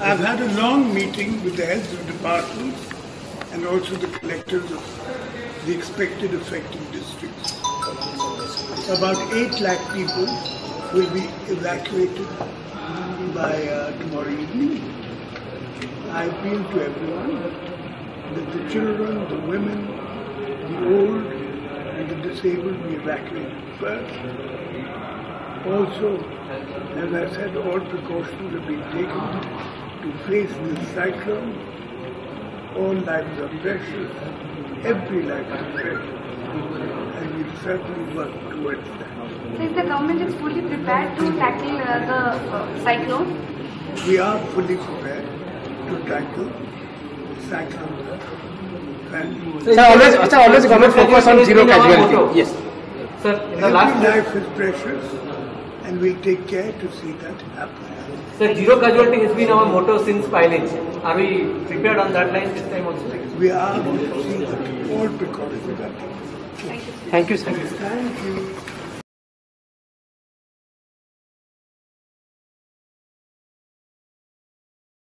I've had a long meeting with the heads of departments and also the collectors of the expected affected districts. About 8 lakh people will be evacuated by uh, tomorrow evening. I appeal to everyone that the children, the women, the old, and the disabled be evacuated first. Also, as I said, all precautions have been taken to face this cyclone. All lives are precious, every life is precious, and we'll certainly work towards that. Since the government is fully prepared to tackle uh, the uh, cyclone, We are fully prepared to tackle cyclone. and Sir, always, sir, always government focus on zero casualty. Yes. Sir, in the every last life is precious, and we'll take care to see that happen. Sir, zero casualty has been our motto since Phailin. Are we prepared on that line this time also? We are going to see that all precautions are taken. thank you. Thank you, sir. Thank you.